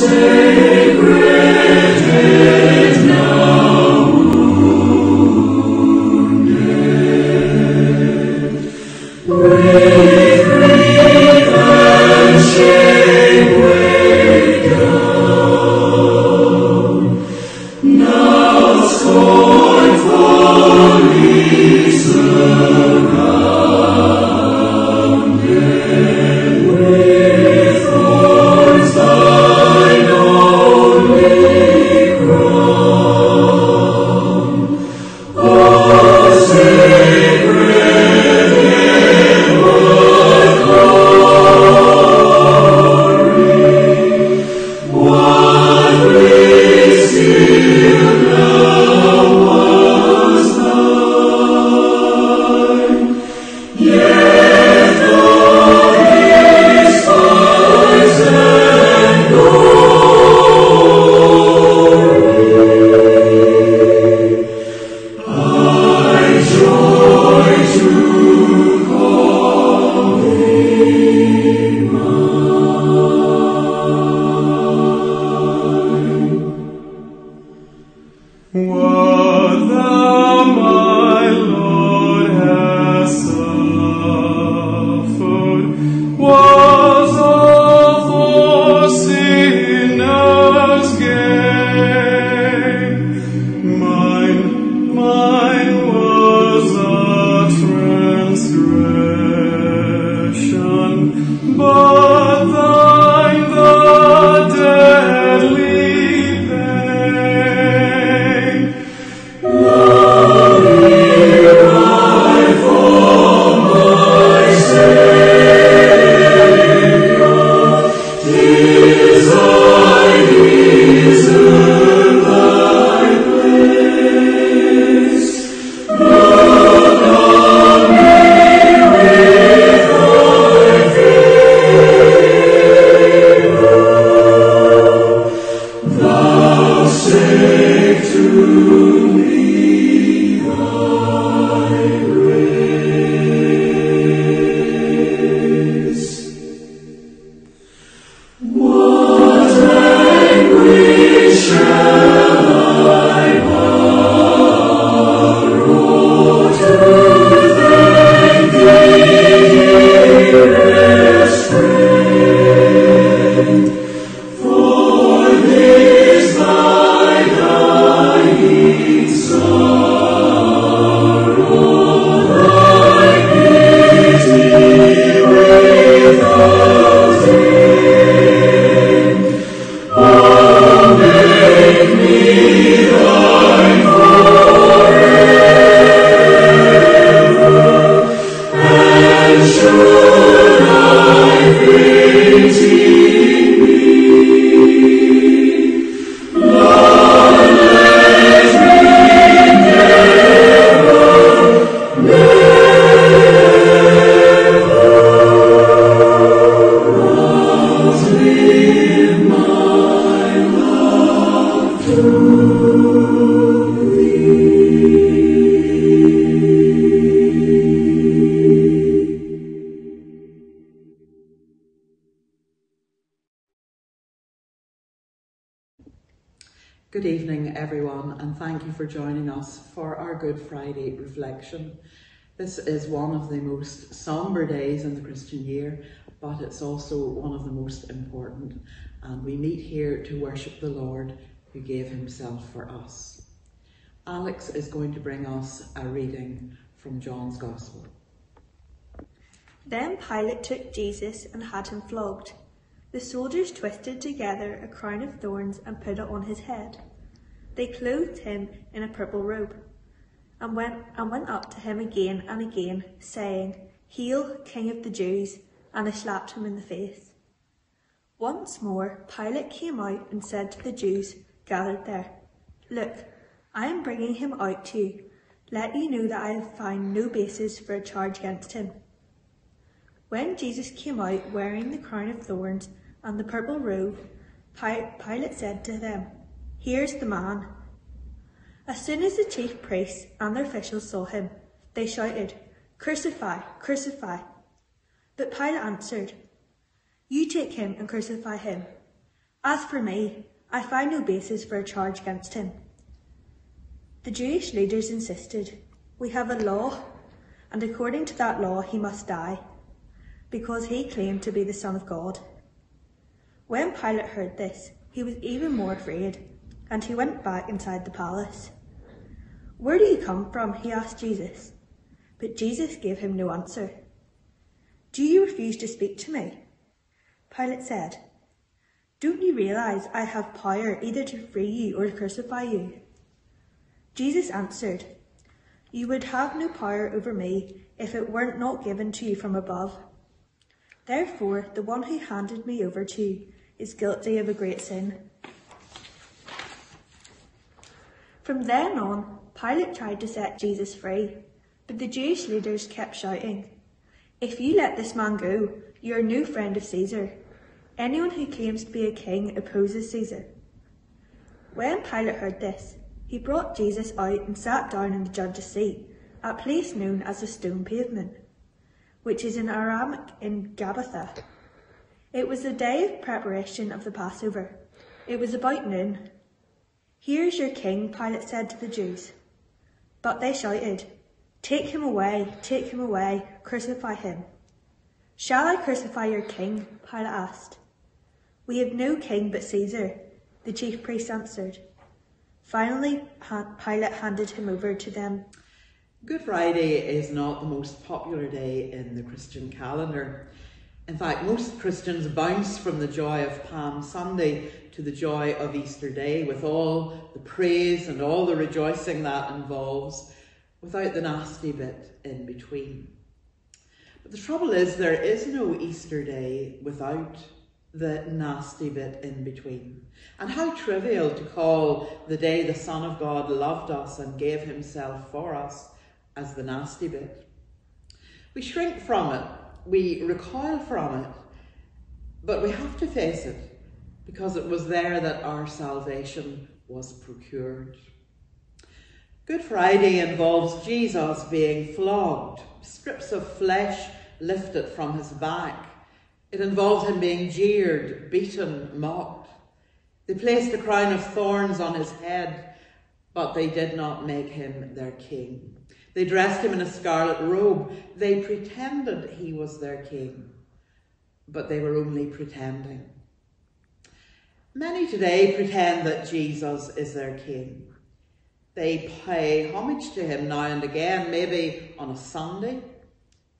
What Good Friday reflection. This is one of the most sombre days in the Christian year, but it's also one of the most important. And we meet here to worship the Lord who gave himself for us. Alex is going to bring us a reading from John's Gospel. Then Pilate took Jesus and had him flogged. The soldiers twisted together a crown of thorns and put it on his head. They clothed him in a purple robe and went, and went up to him again and again, saying, Hail, King of the Jews! And they slapped him in the face. Once more, Pilate came out and said to the Jews gathered there, Look, I am bringing him out to you. Let you know that I have found no basis for a charge against him. When Jesus came out wearing the crown of thorns and the purple robe, Pilate said to them, Here's the man. As soon as the chief priests and their officials saw him, they shouted, Crucify, crucify. But Pilate answered, You take him and crucify him. As for me, I find no basis for a charge against him. The Jewish leaders insisted, We have a law, and according to that law he must die, because he claimed to be the Son of God. When Pilate heard this, he was even more afraid, and he went back inside the palace. Where do you come from? he asked Jesus. But Jesus gave him no answer. Do you refuse to speak to me? Pilate said, Don't you realize I have power either to free you or to crucify you? Jesus answered, You would have no power over me if it were not not given to you from above. Therefore, the one who handed me over to you is guilty of a great sin. From then on, Pilate tried to set Jesus free, but the Jewish leaders kept shouting, If you let this man go, you are no friend of Caesar. Anyone who claims to be a king opposes Caesar. When Pilate heard this, he brought Jesus out and sat down in the judge's seat, at a place known as the stone pavement, which is in Aramaic in Gabbatha. It was the day of preparation of the Passover. It was about noon. Here's your king, Pilate said to the Jews. But they shouted, Take him away, take him away, crucify him. Shall I crucify your king? Pilate asked. We have no king but Caesar, the chief priest answered. Finally, Pilate handed him over to them. Good Friday is not the most popular day in the Christian calendar. In fact, most Christians bounce from the joy of Palm Sunday to the joy of Easter Day with all the praise and all the rejoicing that involves, without the nasty bit in between. But the trouble is, there is no Easter Day without the nasty bit in between. And how trivial to call the day the Son of God loved us and gave himself for us as the nasty bit. We shrink from it we recoil from it, but we have to face it because it was there that our salvation was procured. Good Friday involves Jesus being flogged, strips of flesh lifted from his back. It involved him being jeered, beaten, mocked. They placed a crown of thorns on his head, but they did not make him their king. They dressed him in a scarlet robe. They pretended he was their king, but they were only pretending. Many today pretend that Jesus is their king. They pay homage to him now and again, maybe on a Sunday.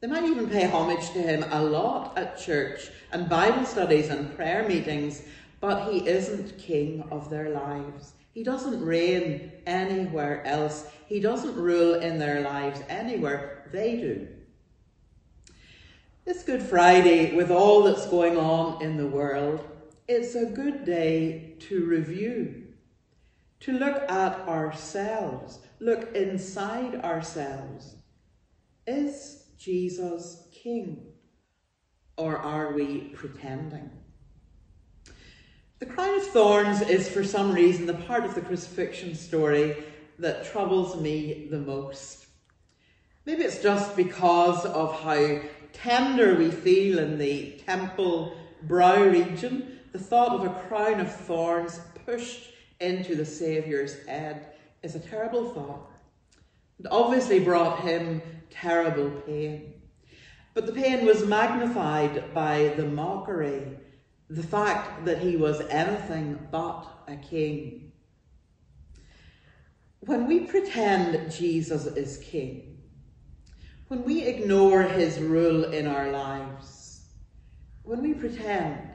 They might even pay homage to him a lot at church and Bible studies and prayer meetings, but he isn't king of their lives. He doesn't reign anywhere else. He doesn't rule in their lives anywhere. They do. This Good Friday, with all that's going on in the world, it's a good day to review, to look at ourselves, look inside ourselves. Is Jesus King? Or are we pretending? The crown of thorns is for some reason the part of the crucifixion story that troubles me the most. Maybe it's just because of how tender we feel in the temple brow region. The thought of a crown of thorns pushed into the Saviour's head is a terrible thought. It obviously brought him terrible pain. But the pain was magnified by the mockery the fact that he was anything but a king. When we pretend Jesus is king, when we ignore his rule in our lives, when we pretend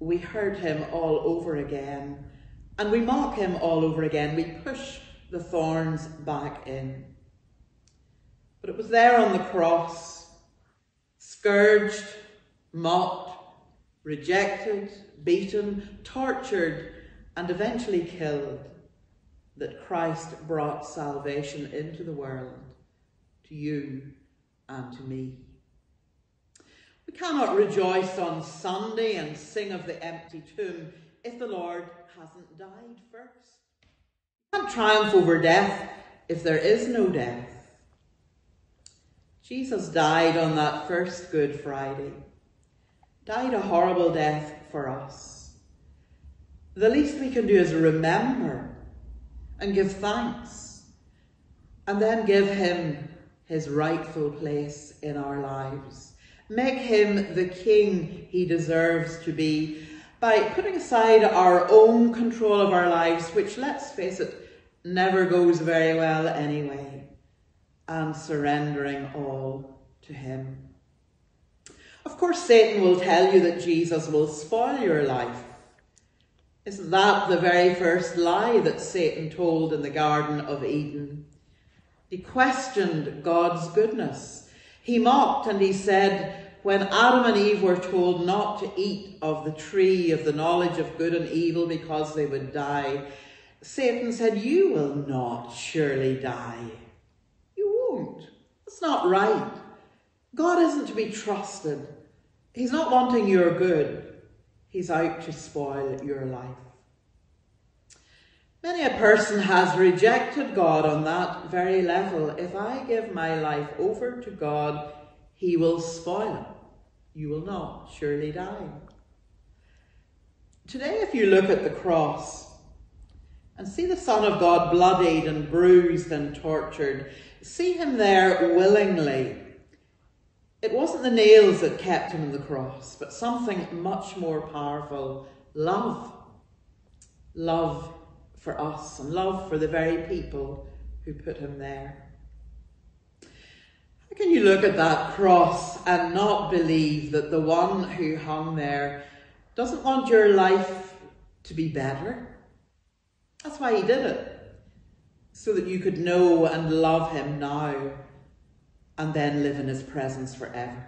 we hurt him all over again and we mock him all over again, we push the thorns back in. But it was there on the cross, scourged, mocked, rejected, beaten, tortured, and eventually killed, that Christ brought salvation into the world, to you and to me. We cannot rejoice on Sunday and sing of the empty tomb if the Lord hasn't died first. We can't triumph over death if there is no death. Jesus died on that first Good Friday died a horrible death for us. the least we can do is remember and give thanks and then give him his rightful place in our lives. Make him the king he deserves to be by putting aside our own control of our lives, which, let's face it, never goes very well anyway, and surrendering all to him. Of course, Satan will tell you that Jesus will spoil your life. Isn't that the very first lie that Satan told in the Garden of Eden? He questioned God's goodness. He mocked and he said, when Adam and Eve were told not to eat of the tree of the knowledge of good and evil because they would die, Satan said, You will not surely die. You won't. That's not right. God isn't to be trusted. He's not wanting your good. He's out to spoil your life. Many a person has rejected God on that very level. If I give my life over to God, he will spoil it. You will not surely die. Today, if you look at the cross and see the Son of God bloodied and bruised and tortured, see him there willingly. It wasn't the nails that kept him on the cross, but something much more powerful love. Love for us and love for the very people who put him there. How can you look at that cross and not believe that the one who hung there doesn't want your life to be better? That's why he did it, so that you could know and love him now and then live in his presence forever.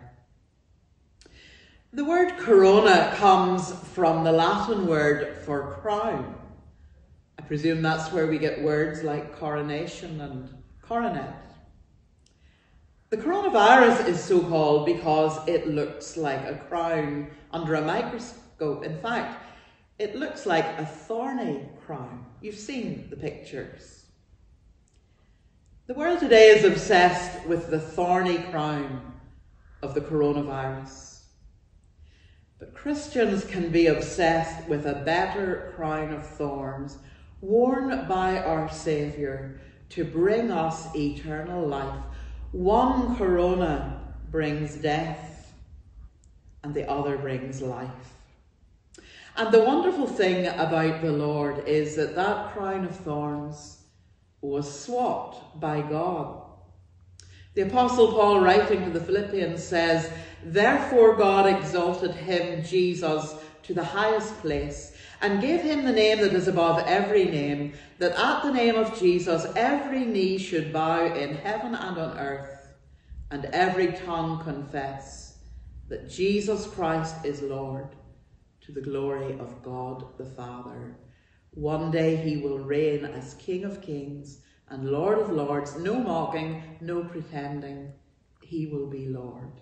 The word corona comes from the Latin word for crown. Presume that's where we get words like coronation and coronet. The coronavirus is so called because it looks like a crown under a microscope. In fact, it looks like a thorny crown. You've seen the pictures. The world today is obsessed with the thorny crown of the coronavirus. But Christians can be obsessed with a better crown of thorns worn by our Saviour to bring us eternal life. One corona brings death, and the other brings life. And the wonderful thing about the Lord is that that crown of thorns was swapped by God. The Apostle Paul, writing to the Philippians, says, Therefore God exalted him, Jesus, to the highest place and gave him the name that is above every name, that at the name of Jesus every knee should bow in heaven and on earth, and every tongue confess that Jesus Christ is Lord, to the glory of God the Father. One day he will reign as King of kings and Lord of lords, no mocking, no pretending. He will be Lord.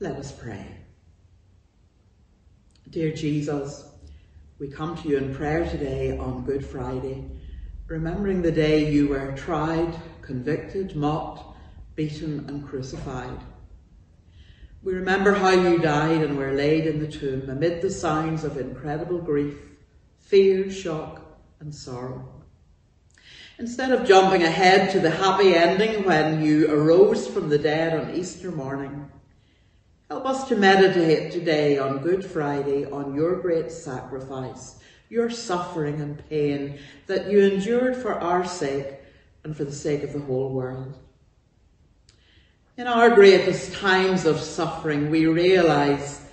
Let us pray. Dear Jesus, we come to you in prayer today on Good Friday, remembering the day you were tried, convicted, mocked, beaten, and crucified. We remember how you died and were laid in the tomb amid the sounds of incredible grief, fear, shock, and sorrow. Instead of jumping ahead to the happy ending when you arose from the dead on Easter morning, help us to meditate today on Good Friday on your great sacrifice, your suffering and pain that you endured for our sake and for the sake of the whole world. In our greatest times of suffering, we realize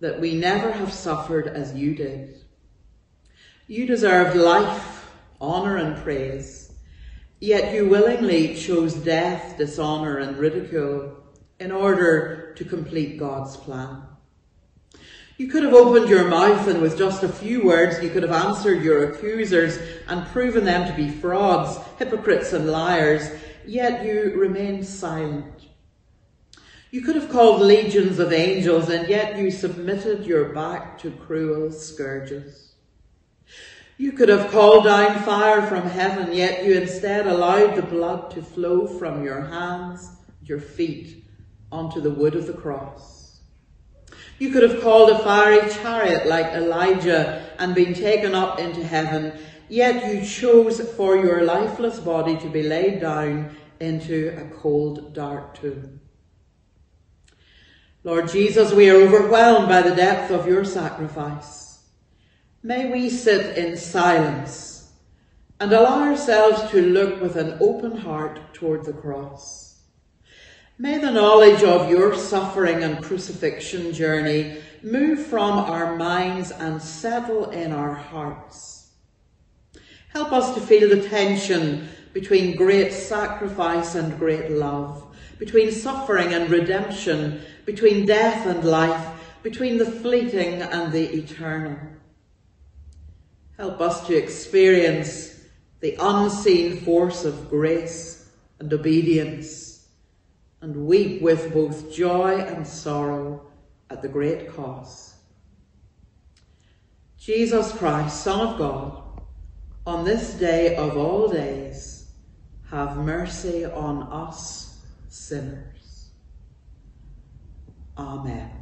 that we never have suffered as you did. You deserved life, honour and praise, yet you willingly chose death, dishonour and ridicule in order to complete God's plan. You could have opened your mouth and with just a few words you could have answered your accusers and proven them to be frauds, hypocrites and liars, yet you remained silent. You could have called legions of angels, and yet you submitted your back to cruel scourges. You could have called down fire from heaven, yet you instead allowed the blood to flow from your hands, your feet, onto the wood of the cross. You could have called a fiery chariot like Elijah and been taken up into heaven, yet you chose for your lifeless body to be laid down into a cold, dark tomb. Lord Jesus, we are overwhelmed by the depth of your sacrifice. May we sit in silence and allow ourselves to look with an open heart toward the cross. May the knowledge of your suffering and crucifixion journey move from our minds and settle in our hearts. Help us to feel the tension between great sacrifice and great love, between suffering and redemption, between death and life, between the fleeting and the eternal. Help us to experience the unseen force of grace and obedience and weep with both joy and sorrow at the great cost. Jesus Christ, Son of God, on this day of all days, have mercy on us sinners. Amen.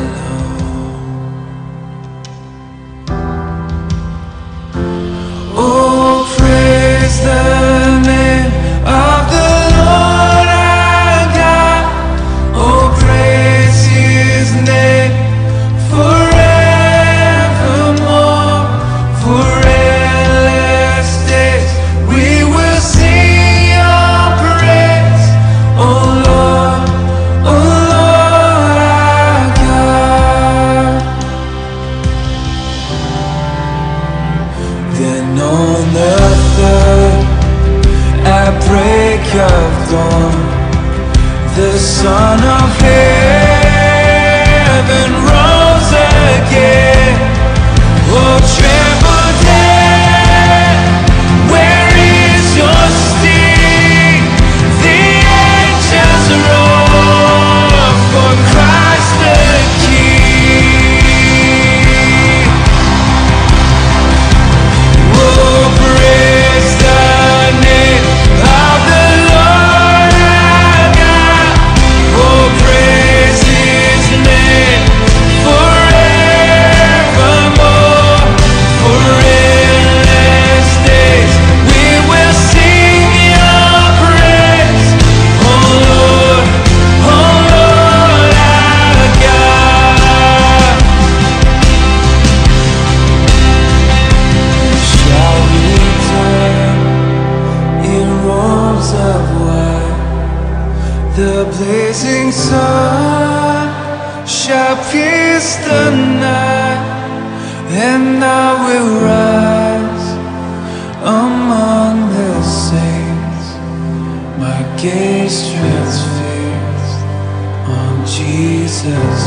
sun shall pierce the night and I will rise among the saints. My gaze transfixed on Jesus.